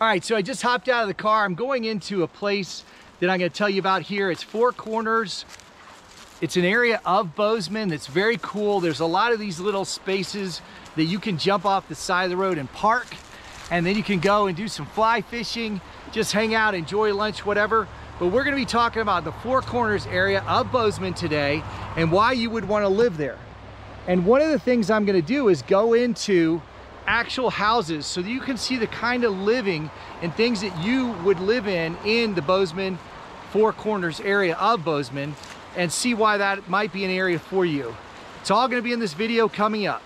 All right, so I just hopped out of the car. I'm going into a place that I'm gonna tell you about here. It's Four Corners. It's an area of Bozeman that's very cool. There's a lot of these little spaces that you can jump off the side of the road and park, and then you can go and do some fly fishing, just hang out, enjoy lunch, whatever. But we're gonna be talking about the Four Corners area of Bozeman today and why you would wanna live there. And one of the things I'm gonna do is go into actual houses so you can see the kind of living and things that you would live in in the Bozeman Four Corners area of Bozeman and see why that might be an area for you. It's all gonna be in this video coming up.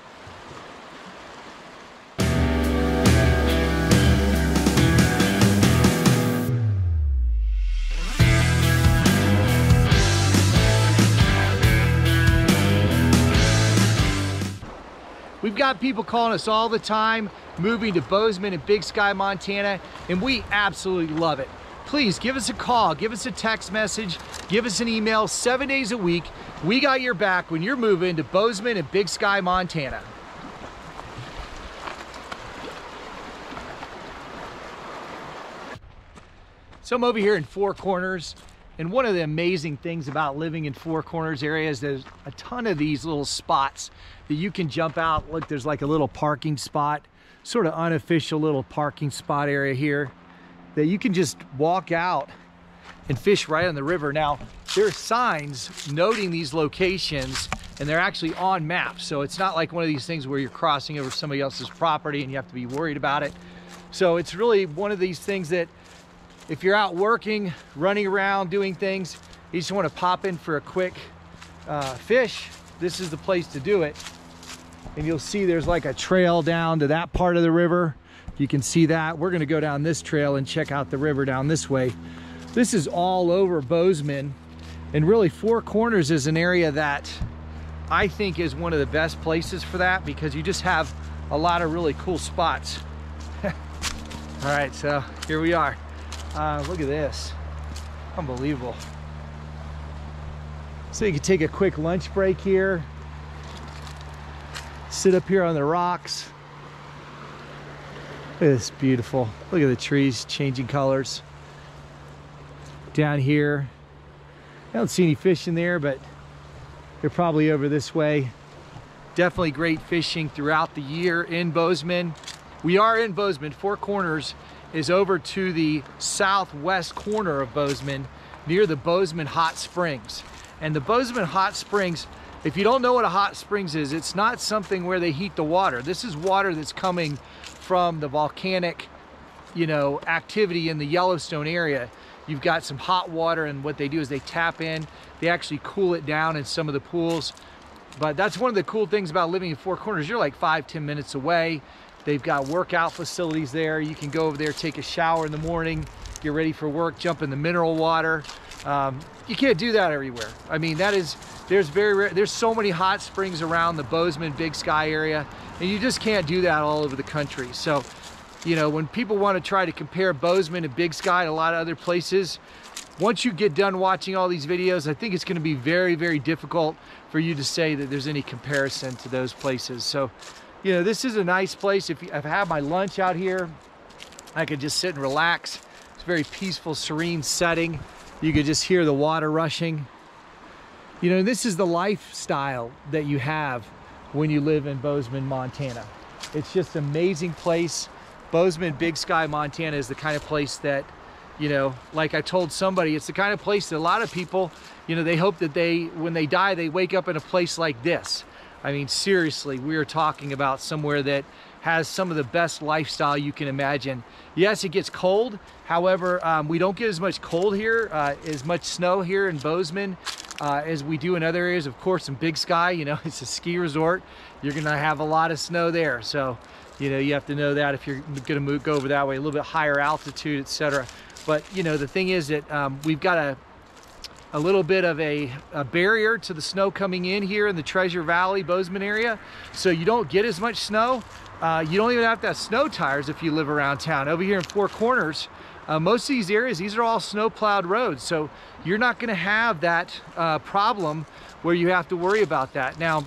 Got people calling us all the time, moving to Bozeman and Big Sky, Montana, and we absolutely love it. Please give us a call, give us a text message, give us an email seven days a week. We got your back when you're moving to Bozeman and Big Sky, Montana. So I'm over here in Four Corners, and one of the amazing things about living in Four Corners area is there's a ton of these little spots that you can jump out. Look, there's like a little parking spot, sort of unofficial little parking spot area here that you can just walk out and fish right on the river. Now, there are signs noting these locations and they're actually on maps. So it's not like one of these things where you're crossing over somebody else's property and you have to be worried about it. So it's really one of these things that if you're out working, running around, doing things, you just want to pop in for a quick uh, fish, this is the place to do it. And you'll see there's like a trail down to that part of the river. You can see that. We're gonna go down this trail and check out the river down this way. This is all over Bozeman. And really Four Corners is an area that I think is one of the best places for that because you just have a lot of really cool spots. all right, so here we are. Uh, look at this, unbelievable. So you can take a quick lunch break here, sit up here on the rocks. Look at this beautiful. Look at the trees changing colors. Down here, I don't see any fish in there, but they're probably over this way. Definitely great fishing throughout the year in Bozeman. We are in Bozeman. Four Corners is over to the southwest corner of Bozeman near the Bozeman Hot Springs. And the Bozeman Hot Springs, if you don't know what a hot springs is, it's not something where they heat the water. This is water that's coming from the volcanic, you know, activity in the Yellowstone area. You've got some hot water and what they do is they tap in, they actually cool it down in some of the pools. But that's one of the cool things about living in Four Corners. You're like five, ten minutes away. They've got workout facilities there. You can go over there, take a shower in the morning, get ready for work, jump in the mineral water. Um, you can't do that everywhere. I mean, that is, there's very rare, there's so many hot springs around the Bozeman Big Sky area, and you just can't do that all over the country. So, you know, when people want to try to compare Bozeman and Big Sky to a lot of other places, once you get done watching all these videos, I think it's going to be very, very difficult for you to say that there's any comparison to those places. So, you know, this is a nice place. If, if I have my lunch out here, I could just sit and relax. It's a very peaceful, serene setting. You could just hear the water rushing. You know, this is the lifestyle that you have when you live in Bozeman, Montana. It's just amazing place. Bozeman, Big Sky, Montana is the kind of place that, you know, like I told somebody, it's the kind of place that a lot of people, you know, they hope that they, when they die, they wake up in a place like this. I mean, seriously, we are talking about somewhere that has some of the best lifestyle you can imagine. Yes, it gets cold. However, um, we don't get as much cold here, uh, as much snow here in Bozeman uh, as we do in other areas. Of course, in Big Sky, you know, it's a ski resort. You're gonna have a lot of snow there. So, you know, you have to know that if you're gonna move, go over that way, a little bit higher altitude, etc. But, you know, the thing is that um, we've got a a little bit of a, a, barrier to the snow coming in here in the Treasure Valley, Bozeman area. So you don't get as much snow. Uh, you don't even have to have snow tires if you live around town. Over here in Four Corners, uh, most of these areas, these are all snow plowed roads. So you're not gonna have that uh, problem where you have to worry about that. Now,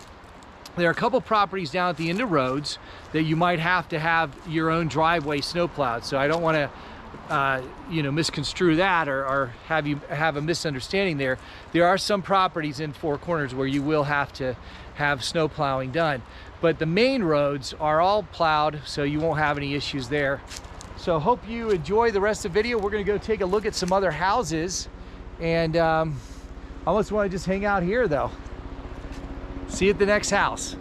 there are a couple properties down at the end of roads that you might have to have your own driveway snow plowed. So I don't want to, uh, you know, misconstrue that or, or, have you have a misunderstanding there. There are some properties in Four Corners where you will have to have snow plowing done. But the main roads are all plowed, so you won't have any issues there. So hope you enjoy the rest of the video. We're gonna go take a look at some other houses and um, I almost wanna just hang out here though. See you at the next house.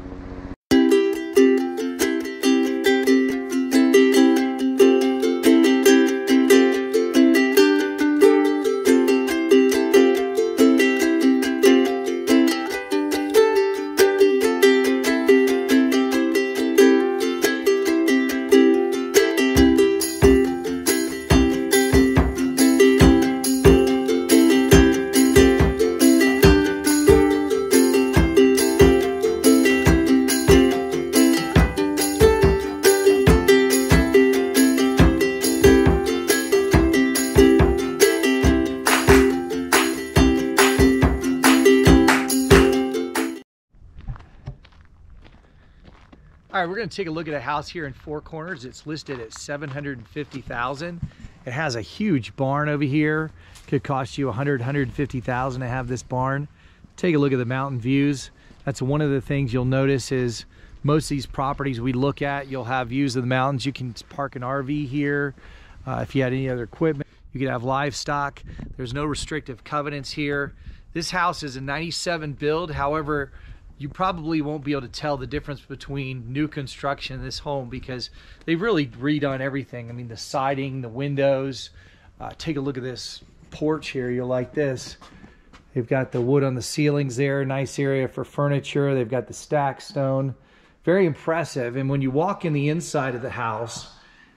We're gonna take a look at a house here in Four Corners. It's listed at 750,000. It has a huge barn over here. Could cost you 100, 150,000 to have this barn. Take a look at the mountain views. That's one of the things you'll notice is most of these properties we look at, you'll have views of the mountains. You can park an RV here. Uh, if you had any other equipment, you could have livestock. There's no restrictive covenants here. This house is a 97 build. However, you probably won't be able to tell the difference between new construction and this home because they've really redone everything. I mean, the siding, the windows. Uh, take a look at this porch here. You'll like this. They've got the wood on the ceilings there. Nice area for furniture. They've got the stack stone. Very impressive. And when you walk in the inside of the house,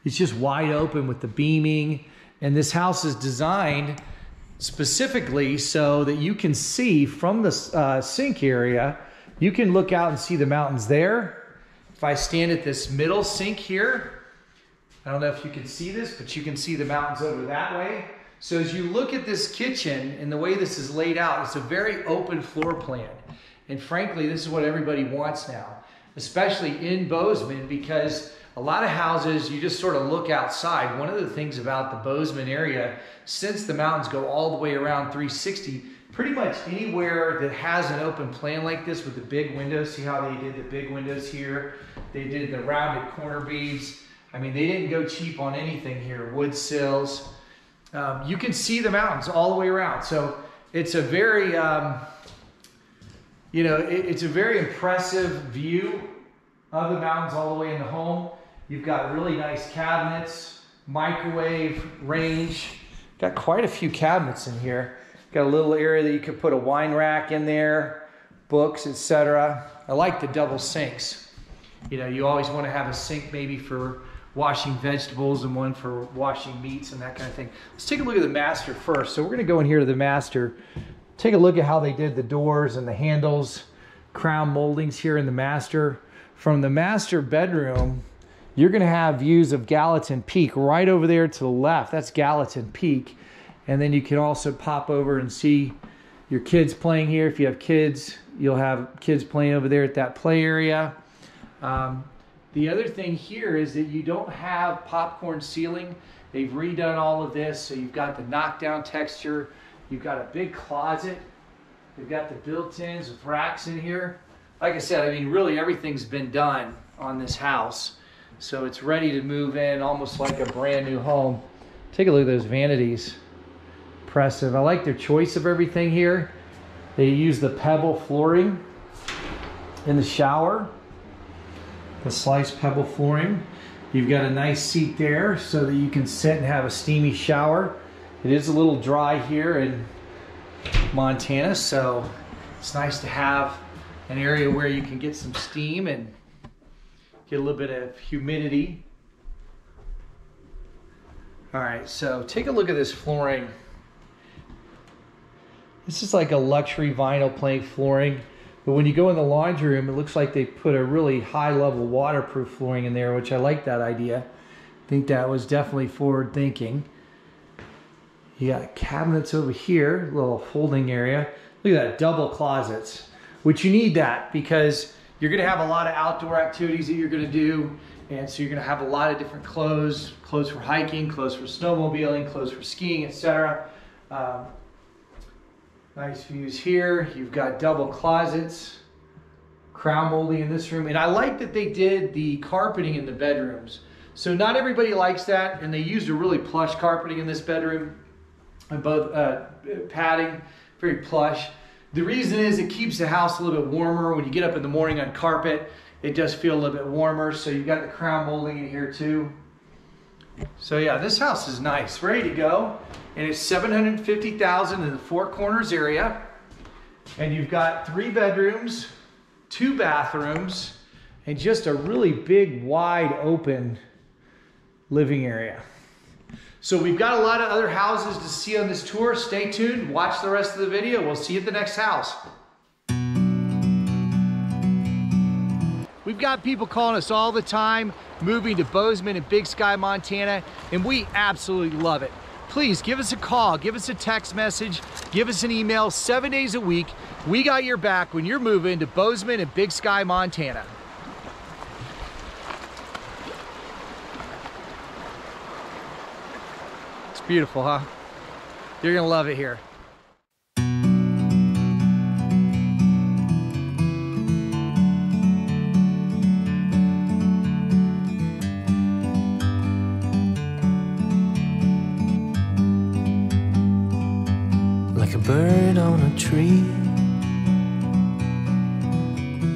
it's just wide open with the beaming. And this house is designed specifically so that you can see from the uh, sink area you can look out and see the mountains there. If I stand at this middle sink here, I don't know if you can see this, but you can see the mountains over that way. So as you look at this kitchen and the way this is laid out, it's a very open floor plan. And frankly, this is what everybody wants now, especially in Bozeman, because a lot of houses, you just sort of look outside. One of the things about the Bozeman area, since the mountains go all the way around 360, pretty much anywhere that has an open plan like this with the big windows, see how they did the big windows here? They did the rounded corner beads. I mean, they didn't go cheap on anything here. Wood sills. Um, you can see the mountains all the way around. So it's a very, um, you know, it, it's a very impressive view of the mountains all the way in the home. You've got really nice cabinets, microwave range. Got quite a few cabinets in here. Got a little area that you could put a wine rack in there, books, etc. I like the double sinks. You know, you always want to have a sink maybe for washing vegetables and one for washing meats and that kind of thing. Let's take a look at the master first. So we're going to go in here to the master, take a look at how they did the doors and the handles, crown moldings here in the master. From the master bedroom, you're going to have views of Gallatin Peak right over there to the left. That's Gallatin Peak. And then you can also pop over and see your kids playing here. If you have kids, you'll have kids playing over there at that play area. Um, the other thing here is that you don't have popcorn ceiling. They've redone all of this, so you've got the knockdown texture. You've got a big closet. They've got the built-ins with racks in here. Like I said, I mean, really everything's been done on this house. So it's ready to move in almost like a brand new home. Take a look at those vanities impressive. I like their choice of everything here. They use the pebble flooring in the shower, the sliced pebble flooring. You've got a nice seat there so that you can sit and have a steamy shower. It is a little dry here in Montana, so it's nice to have an area where you can get some steam and get a little bit of humidity. All right, so take a look at this flooring. This is like a luxury vinyl plank flooring. But when you go in the laundry room, it looks like they put a really high level waterproof flooring in there, which I like that idea. I think that was definitely forward thinking. You got cabinets over here, little folding area. Look at that, double closets, which you need that because you're gonna have a lot of outdoor activities that you're gonna do. And so you're gonna have a lot of different clothes, clothes for hiking, clothes for snowmobiling, clothes for skiing, etc. Um, nice views here. You've got double closets, crown molding in this room. And I like that they did the carpeting in the bedrooms. So not everybody likes that. And they used a really plush carpeting in this bedroom both uh, padding, very plush. The reason is it keeps the house a little bit warmer. When you get up in the morning on carpet, it does feel a little bit warmer. So you've got the crown molding in here too. So yeah, this house is nice, ready to go. And it's 750,000 in the Four Corners area. And you've got three bedrooms, two bathrooms, and just a really big, wide open living area. So we've got a lot of other houses to see on this tour. Stay tuned, watch the rest of the video. We'll see you at the next house. We've got people calling us all the time, moving to Bozeman and Big Sky, Montana, and we absolutely love it. Please give us a call, give us a text message, give us an email seven days a week. We got your back when you're moving to Bozeman and Big Sky, Montana. It's beautiful, huh? You're gonna love it here.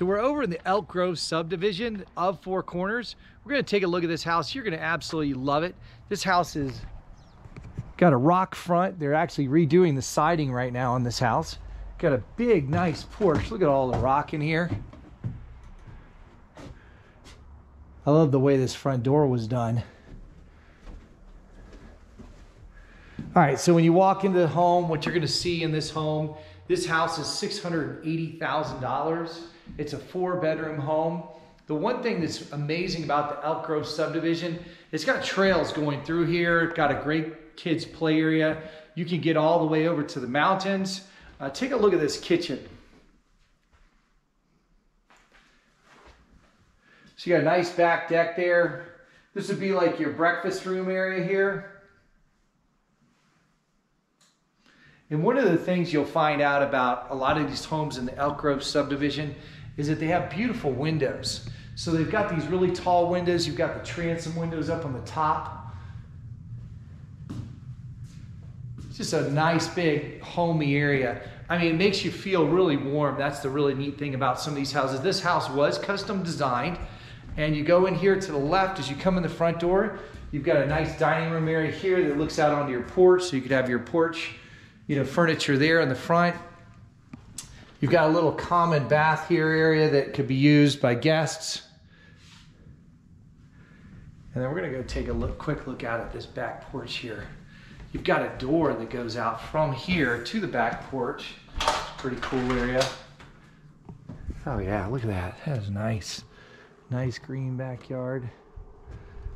So we're over in the Elk Grove subdivision of Four Corners. We're gonna take a look at this house. You're gonna absolutely love it. This house is Got a rock front. They're actually redoing the siding right now on this house. Got a big, nice porch. Look at all the rock in here. I love the way this front door was done. All right, so when you walk into the home, what you're gonna see in this home, this house is $680,000. It's a four bedroom home. The one thing that's amazing about the Elk Grove subdivision, it's got trails going through here. it's got a great kids play area. You can get all the way over to the mountains. Uh, take a look at this kitchen. So you got a nice back deck there. This would be like your breakfast room area here. And one of the things you'll find out about a lot of these homes in the Elk Grove subdivision is that they have beautiful windows. So they've got these really tall windows. You've got the transom windows up on the top. It's just a nice big homey area. I mean, it makes you feel really warm. That's the really neat thing about some of these houses. This house was custom designed. And you go in here to the left as you come in the front door. You've got a nice dining room area here that looks out onto your porch. So you could have your porch, you know, furniture there in the front. You've got a little common bath here area that could be used by guests. And then we're gonna go take a look, quick look out at this back porch here. You've got a door that goes out from here to the back porch. Pretty cool area. Oh yeah, look at that. That is nice. Nice green backyard.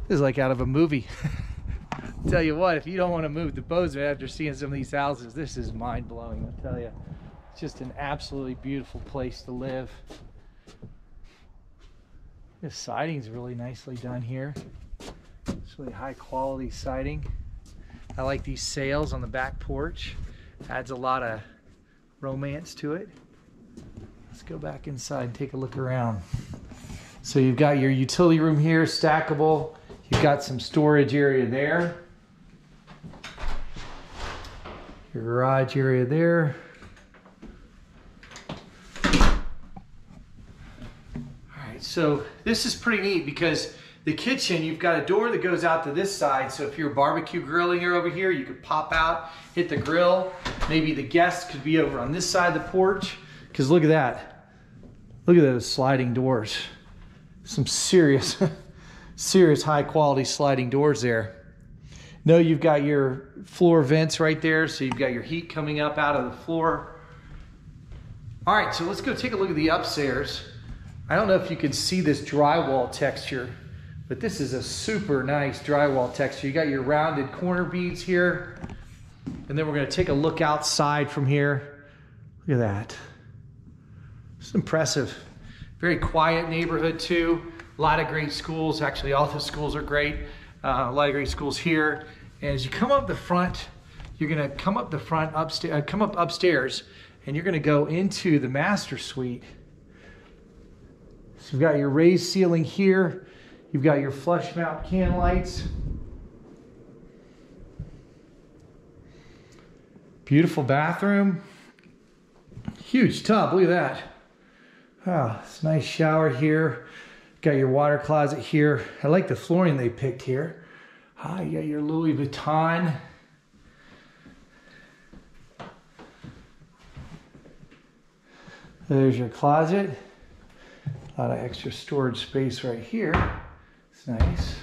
This is like out of a movie. tell you what, if you don't want to move to Bozeman after seeing some of these houses, this is mind blowing, I'll tell you. It's just an absolutely beautiful place to live. This siding's really nicely done here. It's really high quality siding. I like these sails on the back porch. Adds a lot of romance to it. Let's go back inside and take a look around. So you've got your utility room here, stackable. You've got some storage area there. Your garage area there. All right, so this is pretty neat because the kitchen, you've got a door that goes out to this side. So if you're barbecue grilling here over here, you could pop out, hit the grill. Maybe the guests could be over on this side of the porch. Because look at that. Look at those sliding doors. Some serious, serious high quality sliding doors there. No, you've got your floor vents right there, so you've got your heat coming up out of the floor. All right, so let's go take a look at the upstairs. I don't know if you can see this drywall texture, but this is a super nice drywall texture. You got your rounded corner beads here, and then we're gonna take a look outside from here. Look at that. It's impressive. Very quiet neighborhood too. A lot of great schools. Actually, all the schools are great. Uh, a lot of great schools here. And as you come up the front, you're gonna come up the front upstairs, uh, come up upstairs, and you're gonna go into the master suite. So you've got your raised ceiling here. You've got your flush mount can lights. Beautiful bathroom. Huge tub, look at that. Oh, it's a nice shower here. Got your water closet here. I like the flooring they picked here. Ah, you got your Louis Vuitton. There's your closet. A lot of extra storage space right here. It's nice.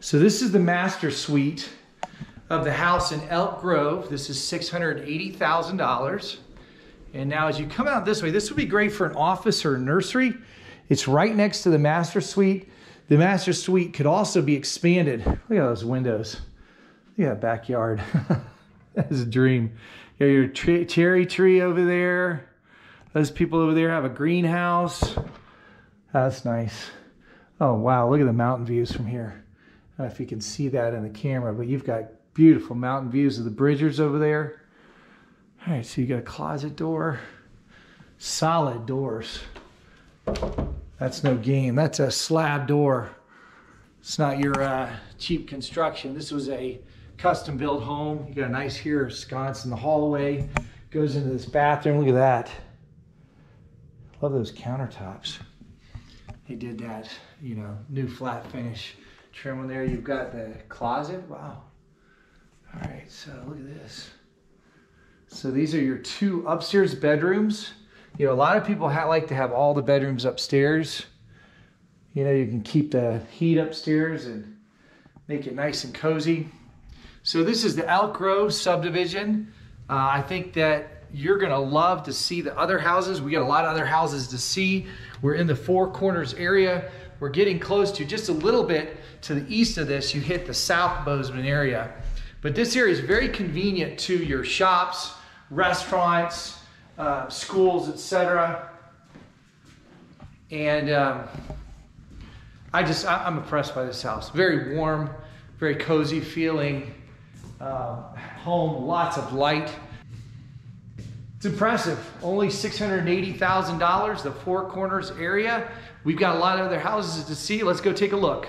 So this is the master suite of the house in Elk Grove. This is $680,000. And now as you come out this way, this would be great for an office or a nursery. It's right next to the master suite. The master suite could also be expanded. Look at those windows. Look at that backyard. That's a dream. You got your cherry tree over there. Those people over there have a greenhouse. That's nice. Oh, wow. Look at the mountain views from here. If you can see that in the camera, but you've got beautiful mountain views of the Bridgers over there. All right, so you got a closet door, solid doors. That's no game. That's a slab door. It's not your uh, cheap construction. This was a custom built home. You got a nice here sconce in the hallway. Goes into this bathroom. Look at that. Love those countertops. He did that, you know, new flat finish trim on there. You've got the closet. Wow. All right, so look at this. So these are your two upstairs bedrooms. You know, a lot of people like to have all the bedrooms upstairs. You know, you can keep the heat upstairs and make it nice and cozy. So this is the Elk Grove subdivision. Uh, I think that you're gonna love to see the other houses. We got a lot of other houses to see. We're in the Four Corners area. We're getting close to just a little bit to the east of this. You hit the South Bozeman area. But this area is very convenient to your shops, restaurants, uh, schools, etc. And um, I just, I, am I'm impressed by this house. Very warm, very cozy feeling uh, home, lots of light. It's impressive. Only $680,000, the Four Corners area. We've got a lot of other houses to see. Let's go take a look.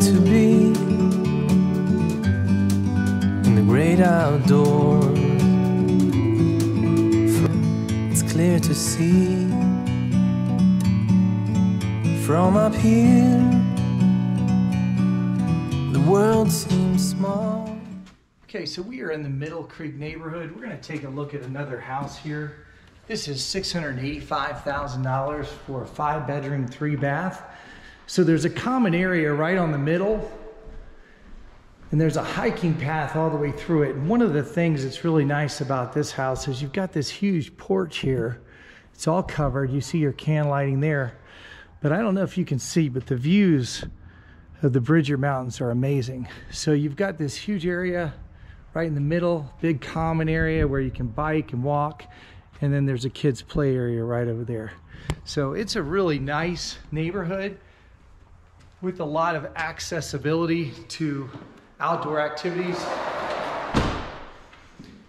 To be in the great outdoors. It's clear to see from up here. The world seems small. Okay, so we are in the Middle Creek neighborhood. We're going to take a look at another house here. This is $685,000 for a five bedroom, three bath. So there's a common area right on the middle and there's a hiking path all the way through it. And one of the things that's really nice about this house is you've got this huge porch here. It's all covered. You see your can lighting there. But I don't know if you can see, but the views of the Bridger Mountains are amazing. So you've got this huge area right in the middle, big common area where you can bike and walk. And then there's a kids play area right over there. So it's a really nice neighborhood with a lot of accessibility to outdoor activities.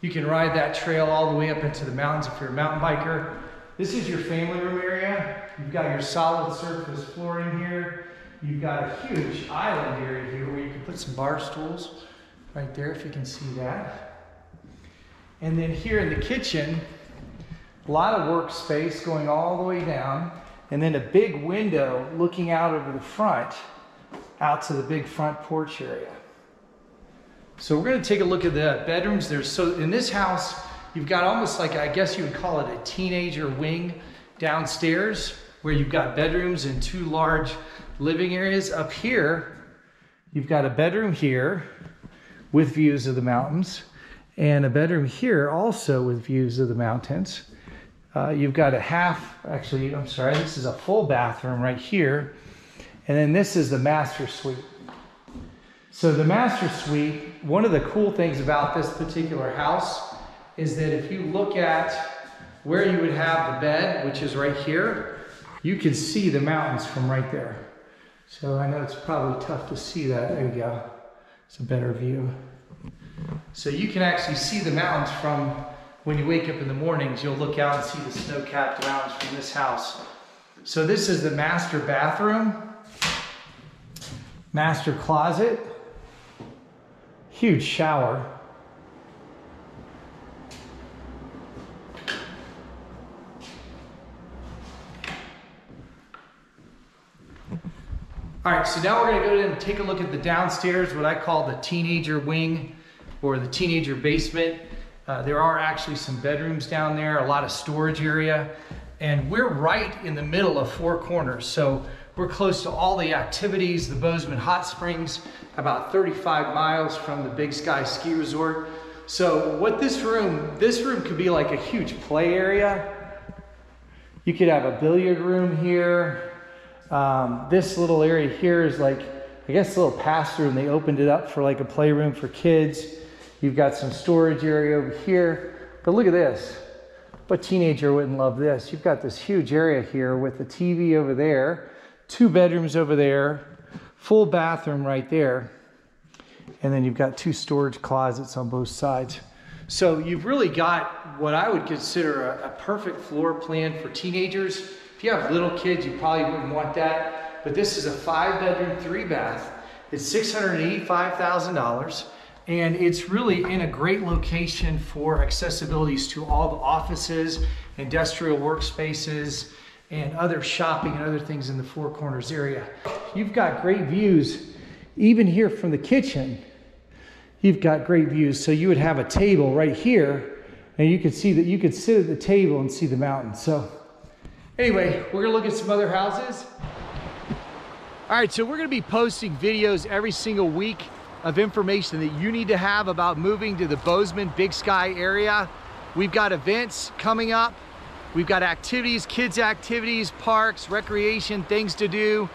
You can ride that trail all the way up into the mountains if you're a mountain biker. This is your family room area. You've got your solid surface flooring here. You've got a huge island area here where you can put some bar stools right there if you can see that. And then here in the kitchen, a lot of workspace going all the way down, and then a big window looking out over the front, out to the big front porch area. So we're gonna take a look at the bedrooms. There's so in this house, you've got almost like, I guess you would call it a teenager wing downstairs, where you've got bedrooms and two large living areas. Up here, you've got a bedroom here with views of the mountains, and a bedroom here also with views of the mountains. Uh, you've got a half, actually, I'm sorry, this is a full bathroom right here. And then this is the master suite. So the master suite, one of the cool things about this particular house is that if you look at where you would have the bed, which is right here, you can see the mountains from right there. So I know it's probably tough to see that. There you go. It's a better view. So you can actually see the mountains from when you wake up in the mornings, you'll look out and see the snow-capped mountains from this house. So this is the master bathroom, master closet, huge shower. All right, so now we're gonna go in and take a look at the downstairs, what I call the teenager wing or the teenager basement. Uh, there are actually some bedrooms down there, a lot of storage area, and we're right in the middle of Four Corners. So we're close to all the activities, the Bozeman Hot Springs, about 35 miles from the Big Sky Ski Resort. So what this room, this room could be like a huge play area. You could have a billiard room here. Um, this little area here is like, I guess a little pass through and they opened it up for like a playroom for kids. You've got some storage area over here. But look at this. What teenager wouldn't love this? You've got this huge area here with the TV over there, two bedrooms over there, full bathroom right there. And then you've got two storage closets on both sides. So you've really got what I would consider a, a perfect floor plan for teenagers. If you have little kids, you probably wouldn't want that. But this is a five bedroom, three bath. It's $685,000 and it's really in a great location for accessibilities to all the offices, industrial workspaces, and other shopping and other things in the Four Corners area. You've got great views, even here from the kitchen. You've got great views. So you would have a table right here, and you could see that you could sit at the table and see the mountains. So anyway, we're gonna look at some other houses. All right, so we're gonna be posting videos every single week of information that you need to have about moving to the Bozeman Big Sky area. We've got events coming up. We've got activities, kids activities, parks, recreation, things to do,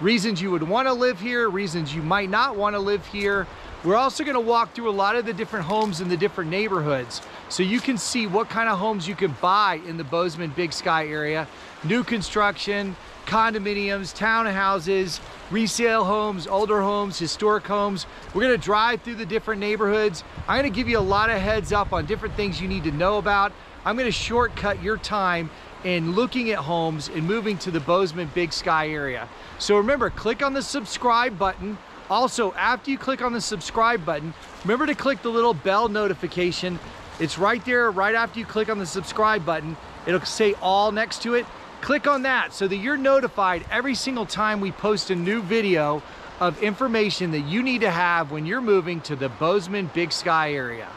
reasons you would wanna live here, reasons you might not wanna live here. We're also gonna walk through a lot of the different homes in the different neighborhoods so you can see what kind of homes you can buy in the Bozeman Big Sky area. New construction, condominiums, townhouses, resale homes, older homes, historic homes. We're gonna drive through the different neighborhoods. I'm gonna give you a lot of heads up on different things you need to know about. I'm gonna shortcut your time in looking at homes and moving to the Bozeman Big Sky area. So remember, click on the subscribe button. Also, after you click on the subscribe button, remember to click the little bell notification. It's right there, right after you click on the subscribe button. It'll say all next to it. Click on that so that you're notified every single time we post a new video of information that you need to have when you're moving to the Bozeman Big Sky area.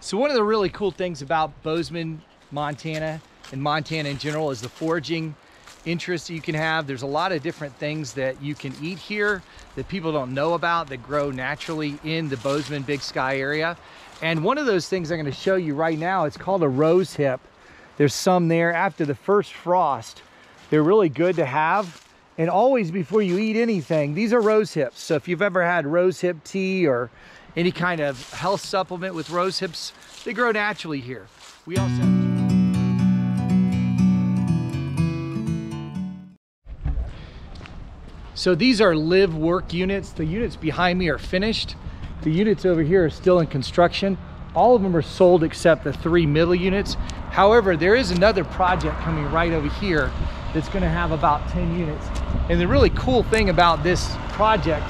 So one of the really cool things about Bozeman, Montana, and Montana in general is the foraging interest you can have. There's a lot of different things that you can eat here that people don't know about that grow naturally in the Bozeman Big Sky area. And one of those things I'm gonna show you right now, it's called a rose hip. There's some there after the first frost. They're really good to have And always before you eat anything, these are rose hips. So if you've ever had rose hip tea or any kind of health supplement with rose hips, they grow naturally here. We also So these are live work units. The units behind me are finished. The units over here are still in construction. All of them are sold except the three middle units. However, there is another project coming right over here that's gonna have about 10 units. And the really cool thing about this project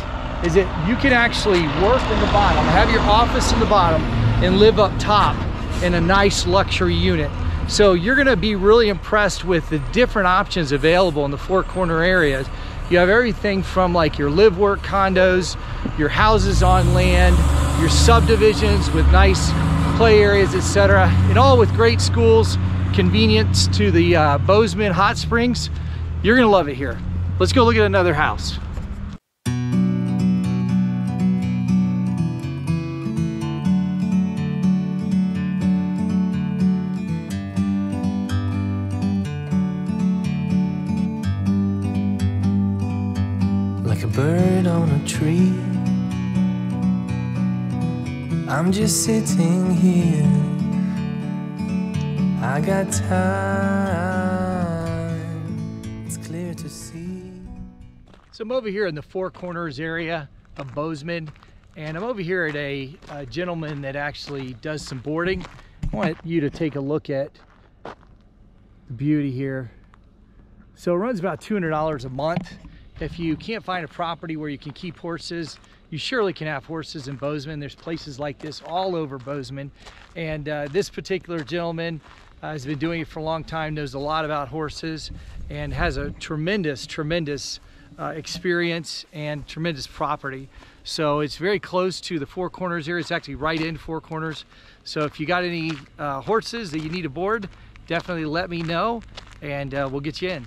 is that you can actually work in the bottom, have your office in the bottom, and live up top in a nice luxury unit. So you're gonna be really impressed with the different options available in the four corner areas you have everything from like your live work condos, your houses on land, your subdivisions with nice play areas, etc. And all with great schools, convenience to the uh, Bozeman Hot Springs. You're gonna love it here. Let's go look at another house. I'm just sitting here. I got time. It's clear to see. So I'm over here in the Four Corners area of Bozeman, and I'm over here at a, a gentleman that actually does some boarding. I want you to take a look at the beauty here. So it runs about $200 a month. If you can't find a property where you can keep horses, you surely can have horses in Bozeman. There's places like this all over Bozeman. And uh, this particular gentleman uh, has been doing it for a long time, knows a lot about horses, and has a tremendous, tremendous uh, experience and tremendous property. So it's very close to the Four Corners area. It's actually right in Four Corners. So if you got any uh, horses that you need to board, definitely let me know and uh, we'll get you in.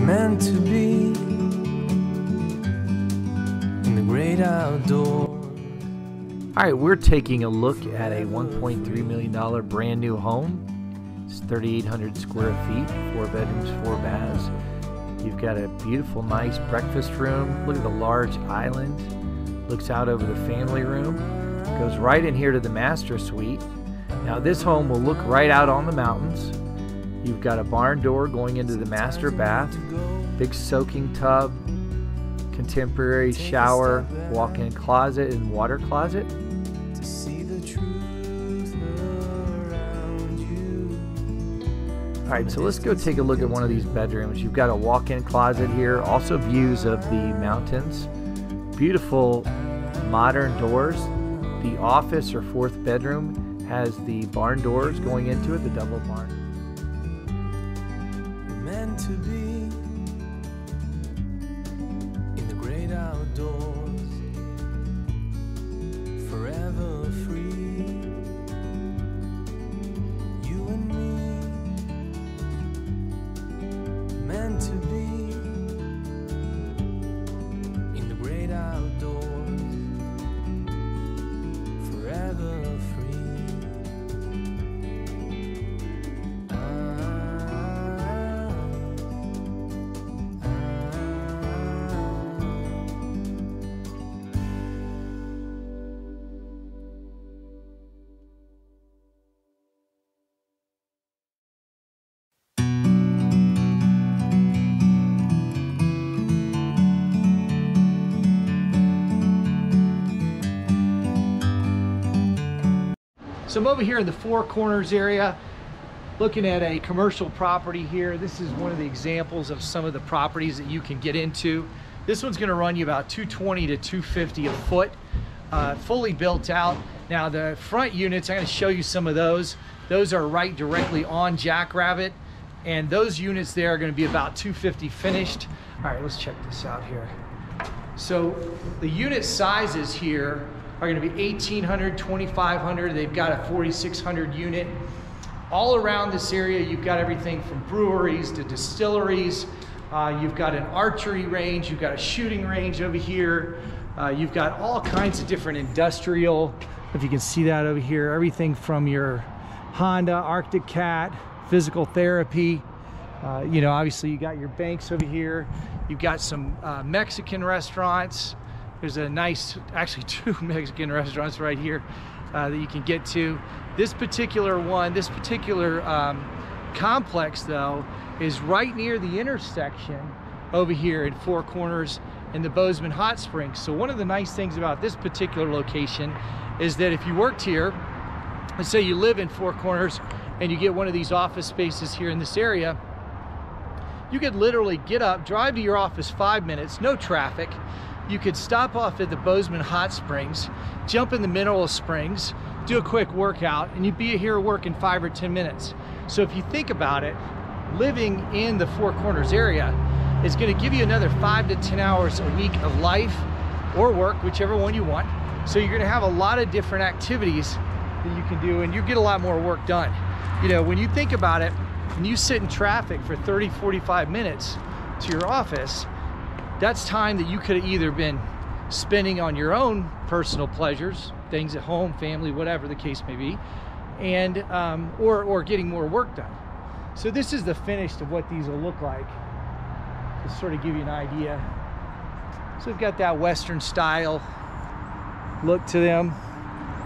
Meant to be in the great outdoors. All right, we're taking a look at a $1.3 million brand new home. It's 3,800 square feet, four bedrooms, four baths. You've got a beautiful, nice breakfast room. Look at the large island. Looks out over the family room. Goes right in here to the master suite. Now this home will look right out on the mountains. You've got a barn door going into the master bath, big soaking tub, contemporary shower, walk-in closet and water closet. All right, so let's go take a look at one of these bedrooms. You've got a walk-in closet here, also views of the mountains. Beautiful modern doors the office or fourth bedroom has the barn doors going into it, the double barn. To be So I'm over here in the Four Corners area. looking at a commercial property here. This is one of the examples of some of the properties that you can get into. This one's gonna run you about 220 to 250 a foot, uh, fully built out. Now the front units, I'm gonna show you some of those. Those are right directly on Jackrabbit. And those units there are gonna be about 250 finished. All right, let's check this out here. So the unit sizes here are gonna be 1800, 2500. They've got a 4600 unit. All around this area, you've got everything from breweries to distilleries. Uh, you've got an archery range, you've got a shooting range over here. Uh, you've got all kinds of different industrial, if you can see that over here, everything from your Honda Arctic Cat, physical therapy, uh, you know, obviously you got your banks over here. You've got some uh, Mexican restaurants. There's a nice, actually two Mexican restaurants right here uh, that you can get to. This particular one, this particular um, complex though, is right near the intersection over here in Four Corners in the Bozeman Hot Springs. So one of the nice things about this particular location is that if you worked here, let's say you live in Four Corners and you get one of these office spaces here in this area, you could literally get up, drive to your office five minutes, no traffic. You could stop off at the Bozeman Hot Springs, jump in the Mineral Springs, do a quick workout, and you'd be here working five or 10 minutes. So if you think about it, living in the Four Corners area is gonna give you another five to 10 hours a week of life or work, whichever one you want. So you're gonna have a lot of different activities that you can do and you get a lot more work done. You know, when you think about it, when you sit in traffic for 30, 45 minutes to your office, that's time that you could have either been spending on your own personal pleasures, things at home, family, whatever the case may be, and um, or, or getting more work done. So this is the finished of what these will look like to sort of give you an idea. So we've got that Western style look to them.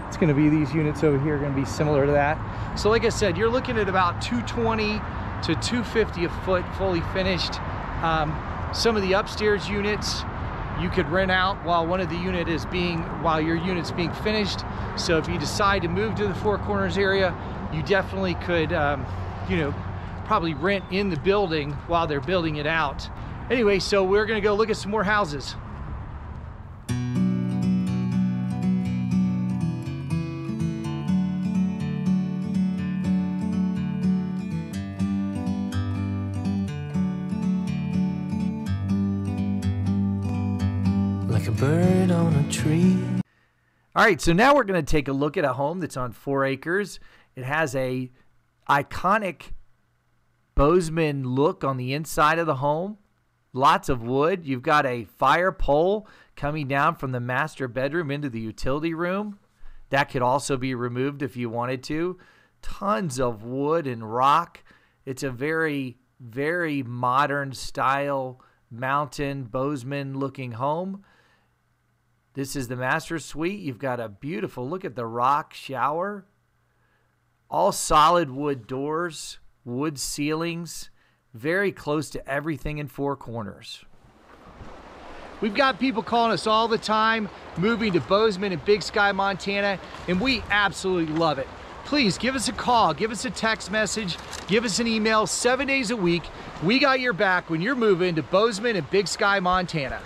It's gonna be these units over here, gonna be similar to that. So like I said, you're looking at about 220 to 250 a foot fully finished. Um, some of the upstairs units you could rent out while one of the unit is being, while your unit's being finished. So if you decide to move to the Four Corners area, you definitely could, um, you know, probably rent in the building while they're building it out. Anyway, so we're gonna go look at some more houses. All right, so now we're going to take a look at a home that's on four acres. It has a iconic Bozeman look on the inside of the home. Lots of wood. You've got a fire pole coming down from the master bedroom into the utility room. That could also be removed if you wanted to. Tons of wood and rock. It's a very, very modern style mountain Bozeman looking home. This is the master suite. You've got a beautiful look at the rock shower. All solid wood doors, wood ceilings, very close to everything in four corners. We've got people calling us all the time, moving to Bozeman and Big Sky, Montana, and we absolutely love it. Please give us a call, give us a text message, give us an email seven days a week. We got your back when you're moving to Bozeman and Big Sky, Montana.